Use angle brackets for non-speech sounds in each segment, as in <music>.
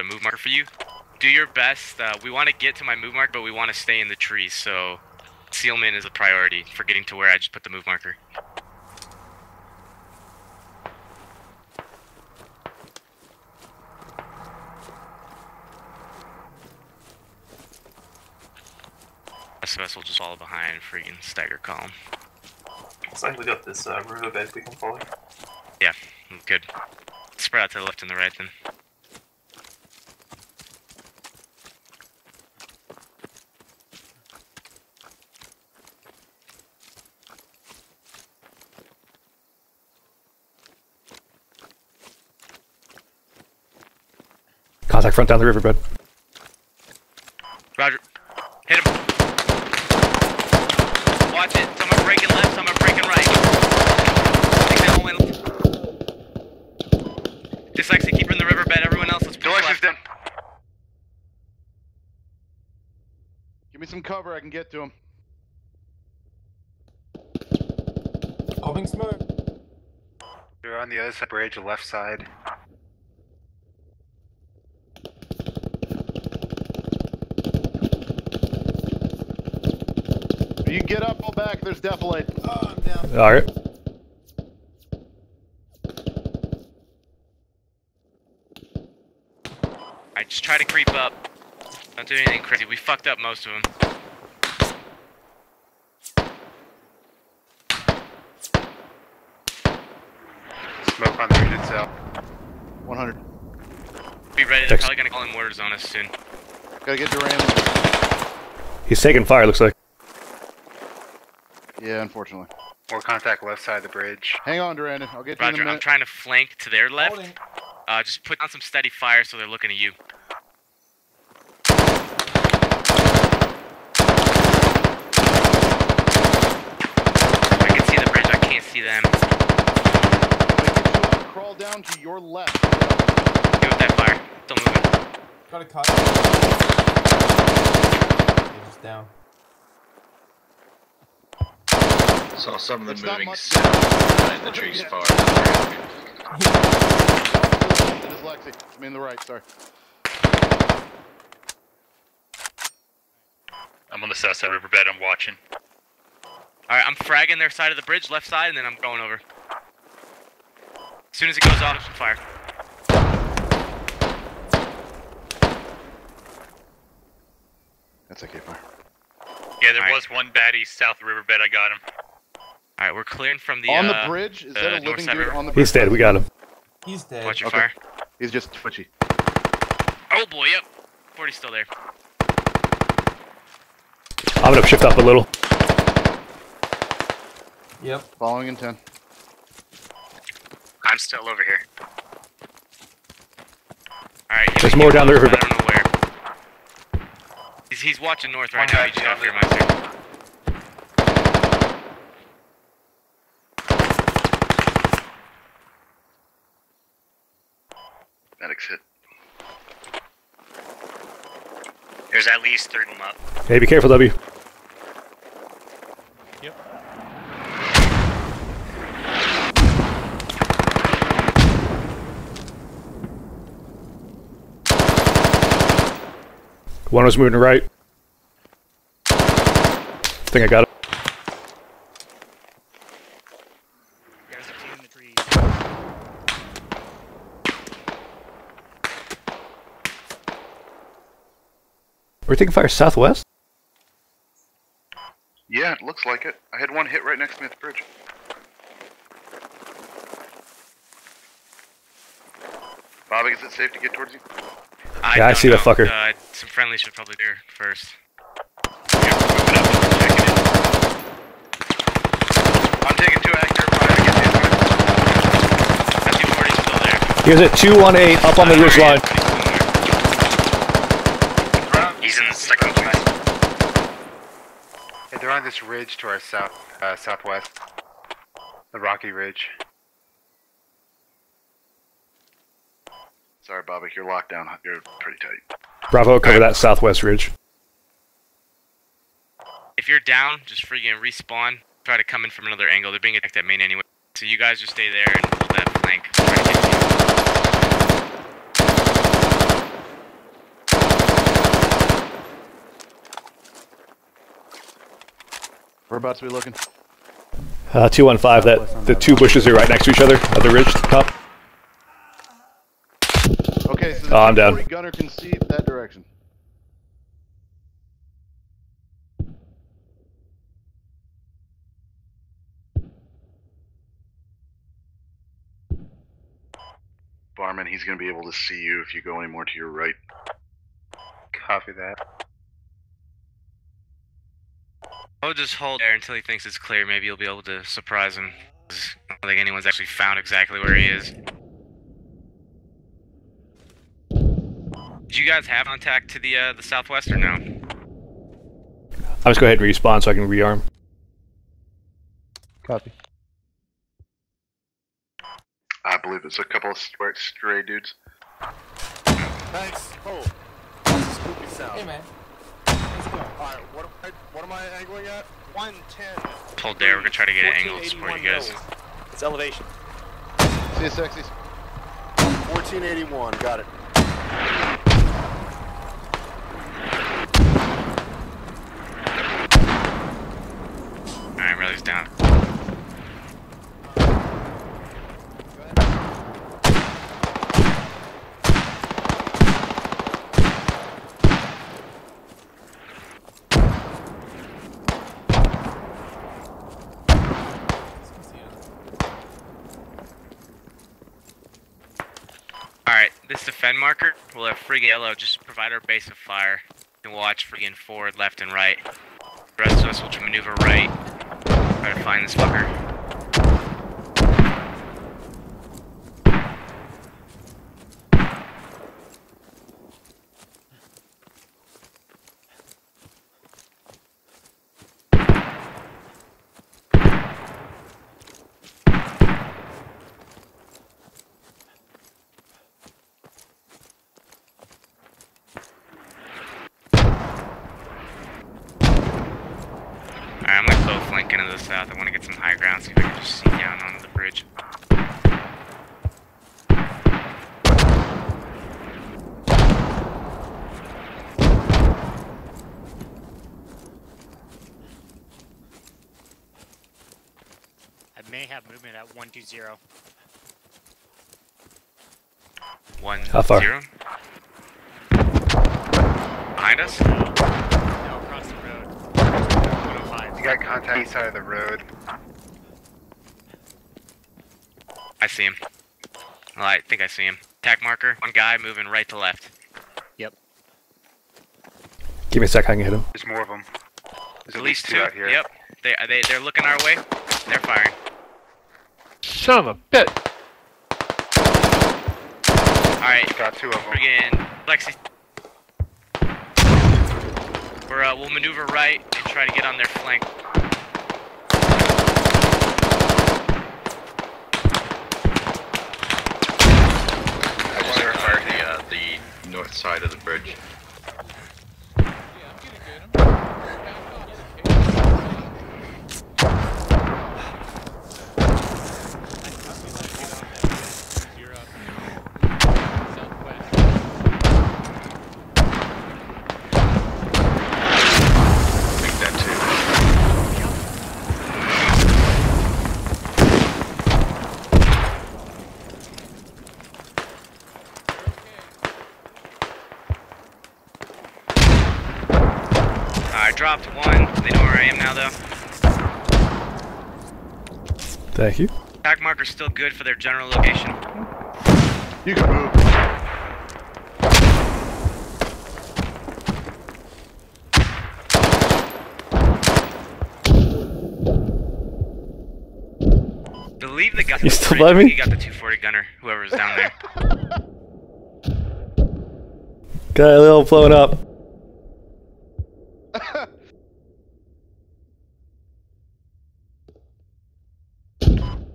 Bring it. Put a move marker for you. Do your best. Uh, we want to get to my move mark, but we want to stay in the trees. So, sealman is a priority for getting to where I just put the move marker. SOS will just follow behind freaking stagger column. Looks like we got this uh, riverbed we can follow. Yeah, good. Spread out to the left and the right then. Contact front down the riverbed. Roger. Hit him. Watch it. Some are breaking left, some are breaking right. Take that one. Dslyecxi, keep her in the riverbed. Everyone else, let's push left. down. Give me some cover, I can get to him. Open smoke. You're on the other side bridge, left side. If you get up, go back, there's defilade. Oh, I'm down. Alright. Alright, just try to creep up. Don't do anything crazy. We fucked up most of them. Smoke on the bridge itself. 100. Be ready. They're Text. probably gonna call in mortars on us soon. Gotta get Duran. He's taking fire, looks like. Yeah, unfortunately. More contact left side of the bridge. Hang on, Duran. I'll get you in Roger, a I'm minute. trying to flank to their left. Uh, just put on some steady fire so they're looking at you. I can see the bridge, I can't see them. Crawl down to your left. Get with that fire. Still moving. Got a cut. They're just down. Saw some of It's them not moving much south down. behind the trees far. It is <laughs> Lexi. I mean the right, sorry. I'm on the south side riverbed. I'm watching. Alright, I'm fragging their side of the bridge, left side, and then I'm going over. As soon as it goes off, it's fire. That's okay, fire. Yeah, there Alright. was one baddie south riverbed. I got him. Alright, we're clearing from the on uh, the bridge? Is the that a living dude river. on the bridge? He's dead, we got him. He's dead. Watch your Okay. fire. He's just twitchy. Oh boy, yep. 40's still there. I'm gonna shift up a little. Yep. Following in 10. I'm still over here. Alright, he- There's more down the river. but I don't know where. He's, he's watching north right One now, he just down got there. Fearmeister. Medic's hit. There's at least three of them up. Hey, be careful, W. Yep. One was moving to right. think I got him. We're taking fire southwest? Yeah, it looks like it. I had one hit right next to me at the bridge. Bobby, is it safe to get towards you? I Yeah, I don't see the fucker. Uh, some friendlies should probably be there first. I'm taking two active. I'm gonna get the inside. I see 40's still there. He was at 218 up on the ridge line. He's in the second place. Hey, they're on this ridge to our south, uh, southwest. The rocky ridge. Sorry, Bobby, you're locked down. You're pretty tight. Bravo, cover that southwest ridge. If you're down, just freaking respawn. Try to come in from another angle. They're being attacked at main anyway. So you guys just stay there and hold that flank. Try to get to you. Whereabouts are we looking? Uh, 215, that, the two bushes are right next to each other at the ridge top. Okay, so Oh, I'm down. the gunner can see that direction. Barman, he's going to be able to see you if you go any more to your right. Copy that. I'll just hold there until he thinks it's clear. Maybe you'll be able to surprise him. I don't think anyone's actually found exactly where he is. Did you guys have contact to the uh, the southwest or no? I'll just go ahead and respawn so I can rearm. Copy. I believe it's a couple of stray, stray dudes. Thanks. Oh. Spooky sound. Hey man. Let's. Alright, what am I what am I angling at? 110. Hold there. We're gonna try to get an angle to support you guys. It's elevation. See you, sexies. 1481, got it. Alright, Riley's down. Alright, this defend marker will have Frigate Yellow just provide our base of fire and watch friggin' forward, left, and right. The rest of us will maneuver right. Try to find this fucker. Alright, I'm gonna flank into the south. I wanna get some high ground, see if I can just see down onto the bridge. I may have movement at 120. One How far? zero. Behind us? No, across the road. 105. You got contact east side of the road. I see him. Well, I think I see him. Attack marker. One guy moving right to left. Yep. Give me a sec, I can hit him. There's more of them. There's At least two. out here. Yep. They they they're looking our way. They're firing. Son of a bit! All right. Got two of them. Friggin' Lexi. We're uh, we'll maneuver right and try to get on their flank. I just fired the, uh, the north side of the bridge. I think that too. I dropped one. They know where I am now, though. Thank you. Attack marker's still good for their general location. You can move. Believe the guy. You still bridge, love me? He got the 240 gunner. Whoever's down there. Got a little blown up.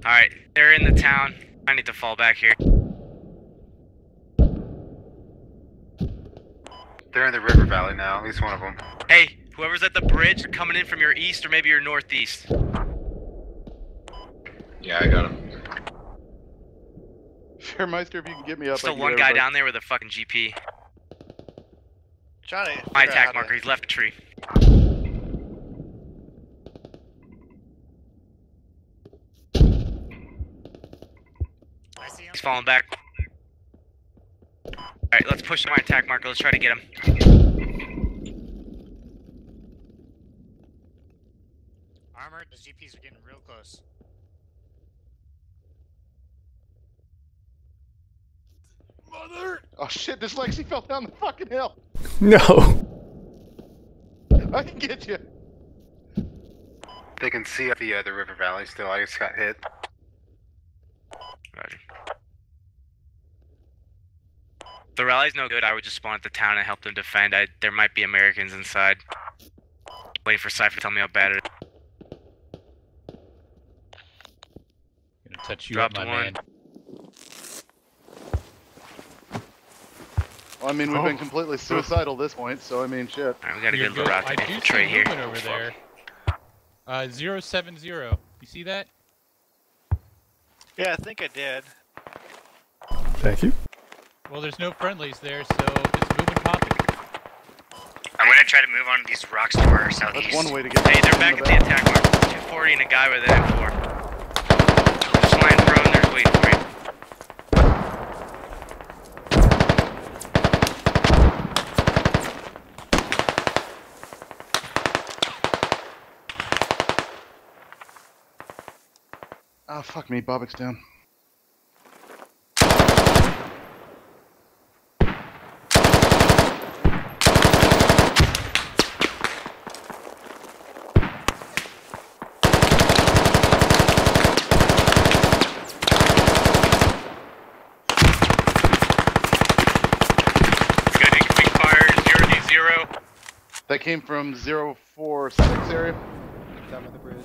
All right, they're in the town. I need to fall back here. They're in the river valley now, at least one of them. Hey, whoever's at the bridge, they're coming in from your east or maybe your northeast. Yeah, I got him. Sure, Meister, if you can get me up. I Still one guy everybody. down there with a fucking GP. Johnny. My figure out attack to- marker, he's left a tree. I see him. He's falling back. Alright, let's push my attack marker. Let's try to get him. Armor, the GPs are getting real close. Mother! Oh shit, this Lexi fell down the fucking hill. No. I can get you. They can see up the uh, the river valley still. I just got hit. Roger. If the rally's no good. I would just spawn at the town and help them defend. I, there might be Americans inside. Waiting for Cypher to tell me how bad it is. Gonna touch you Dropped up, my one. man. Well, I mean, we've been completely suicidal at this point, so I mean, shit. Alright, we got a good little route I to do see infiltrate here. movement over there. Uh, zero seven zero. You see that? Yeah, I think I did. Thank you. Well, there's no friendlies there, so it's moving popping. I'm gonna try to move on to these rocks to our southeast. That's one way to get. Hey, they're back the at the attack mark. 240 and a guy with an M4. Just lying prone, they're waiting for you. Ah, fuck me, Bobbick's down. Good incoming fire, zero D zero. That came from 046 area. Down by the bridge.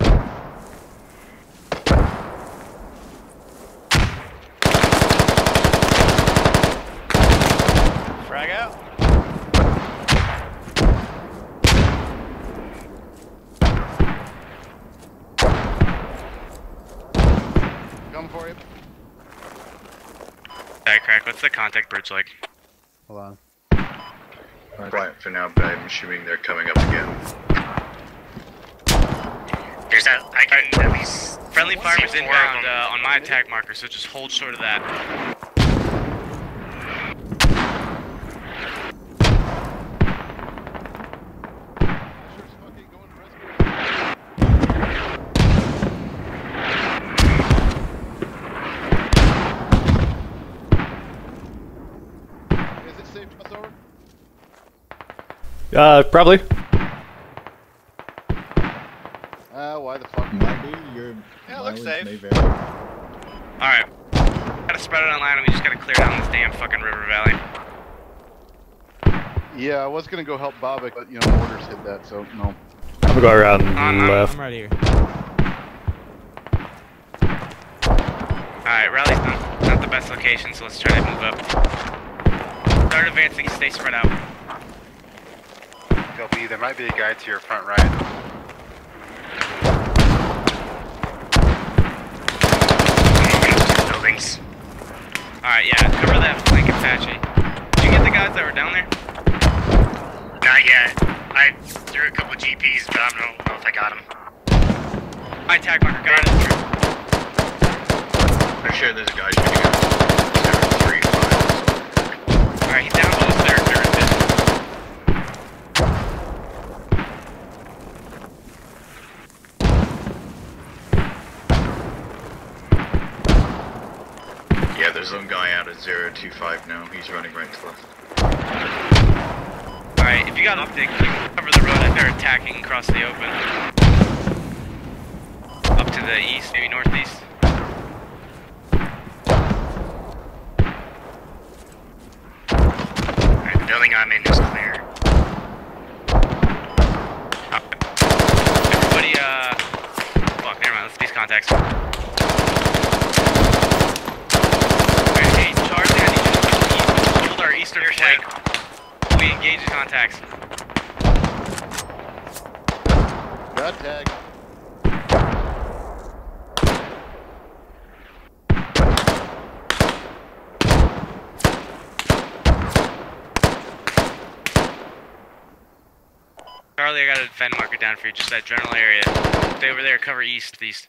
Frag out. Coming for you. Alright, crack. What's the contact bridge like? Hold on. Quiet for now, but I'm assuming they're coming up again. There's that. I can at least. Friendly fire farmers four inbound uh, on my attack marker, so just hold short of that. Is it safe to pass over? Uh, probably. Ah, why the fuck? Might be. Your Yeah, it looks safe. Alright. Gotta spread it on land and we just gotta clear down this damn fucking river valley. Yeah, I was gonna go help Bobbick, but you know, orders hit that, so no. I'm gonna go around I'm- left. I'm right here. Alright, rally's done. Not the best location, so let's try to move up. Start advancing, stay spread out. There'll be there might be a guy to your front right. Buildings. Alright, yeah, cover that flank Apache. Did you get the guys that were down there? Not yet. I threw a couple GPs, but I don't know if I got them. My attack marker got it. I'm sure there's a guy shooting at us. Three, five. Alright, he's down some guy out at 025 now. He's running right to left. Alright, if you got optic, you can cover the road that they're attacking across the open. Up to the east, maybe northeast. Alright, the building I'm in is clear. Everybody, uh... Fuck, never mind, let's these contacts. Alright, hey, Charlie, I need you to push east. Hold our eastern flank. We contacts. God tag. Charlie, I got a defend marker down for you, just that general area. Stay over there, cover east, east.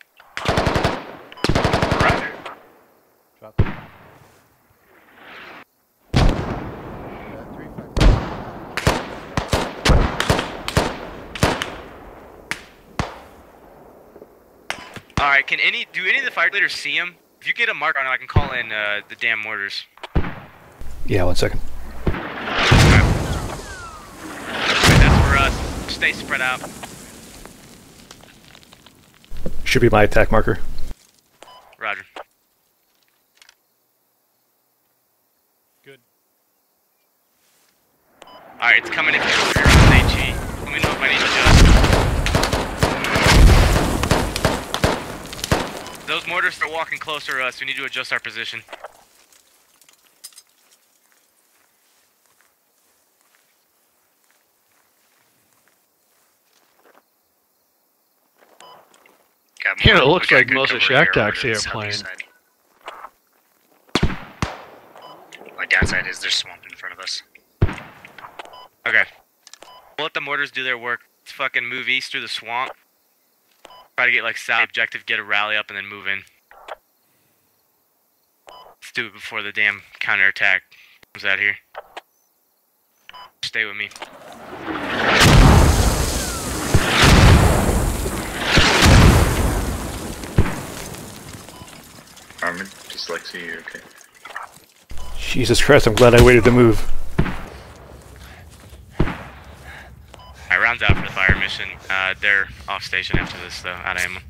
Alright, can any do any of the fire leaders see him? If you get a mark on him, I can call in uh, the damn mortars. Yeah, one second. Alright, that's for us. Stay spread out. Should be my attack marker. Roger. Good. Alright, it's coming if you're on AG. Let me know if I need to adjust. Those mortars are walking closer to us. We need to adjust our position. Yeah, it looks like most of Shack here are playing. My downside is there's swamp in front of us. Okay. We'll let the mortars do their work. Let's fucking move east through the swamp. Try to get like south objective, get a rally up, and then move in. Let's do it before the damn counterattack comes out here. Stay with me. Armin, Dslyecxi, you okay? Jesus Christ, I'm glad I waited to move. Alright, rounds out for the fire mission. Uh, they're off station after this, though, out of ammo.